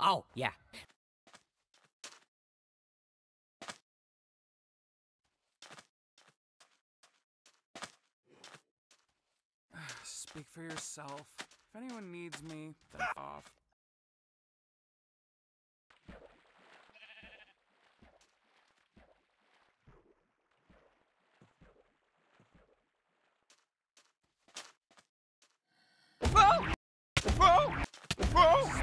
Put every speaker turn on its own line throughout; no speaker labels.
Oh, yeah.
Speak for yourself. If anyone needs me, then off.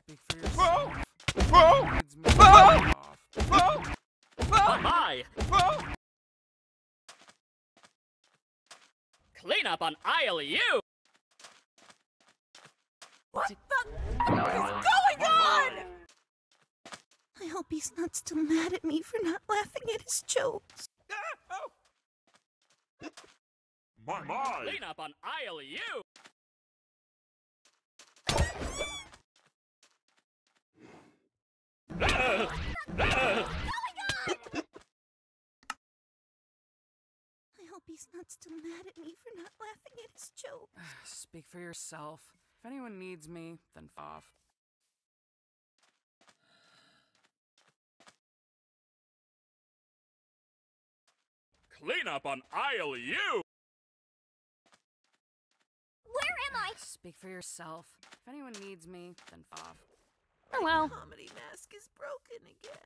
Speak for yourself. If anyone needs me, then off.
My! Clean up on aisle U!
What the is going on? I hope he's not still mad at me for not laughing at his jokes.
My, my!
Clean up on aisle U!
I hope he's not still mad at me for not laughing at his jokes.
Speak for yourself. If anyone needs me, then off.
Clean up on aisle U!
Where am I?
Speak for yourself. If anyone needs me, then off.
Oh well.
Comedy mask is broken again.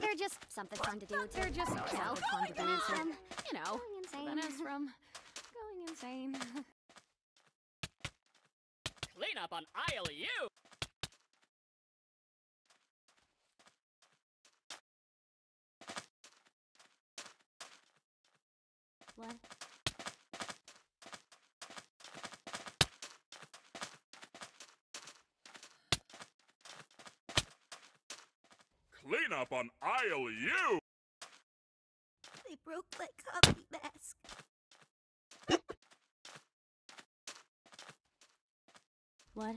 They're just something fun to do.
They're just
you know,
something fun to do.
going
so,
on.
you know,
Going insane.
from going insane. Clean up on aisle U!
What?
Clean up on aisle U!
They broke my comedy mask.
What?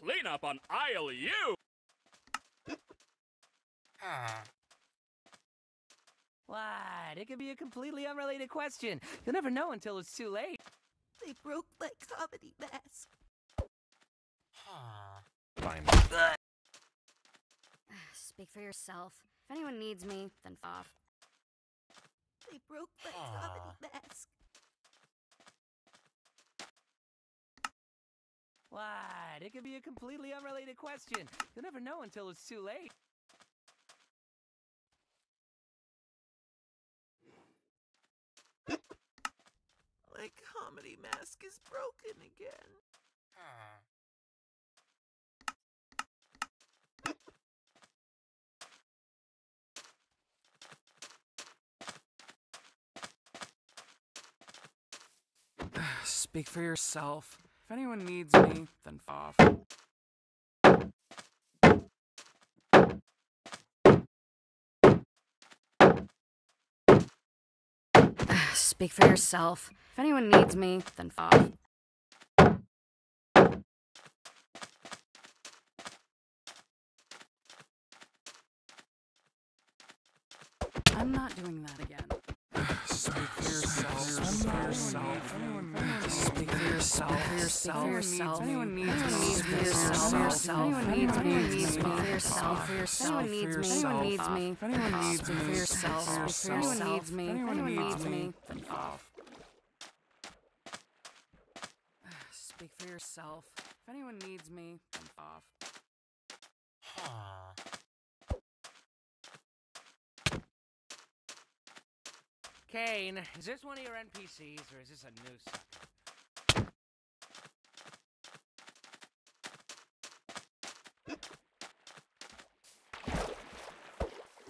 Clean up on aisle U! Ah.
What? It could be a completely unrelated question. You'll never know until it's too late.
They broke my comedy mask.
Fine.
Speak for yourself. If anyone needs me, then off.
They broke my comedy mask.
What? It could be a completely unrelated question. You'll never know until it's too late.
My comedy mask is broken again.
Speak for yourself. If anyone needs me, then off. Speak for yourself. If anyone needs me, then off. I'm not doing that again. Speak for yourself. Speak for yourself. Speak for yourself. For yourself. For yourself. Anyone needs me. For yourself. For yourself. Anyone needs me. Needs me. For yourself. For yourself. Anyone needs me. Anyone needs me. Anyone needs me. For yourself. For Anyone needs me. Anyone needs me. Off. Speak for yourself. If anyone needs me, then off.
Caine, is this one of your NPCs or is this a new sucker?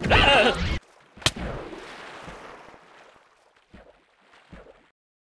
Ah!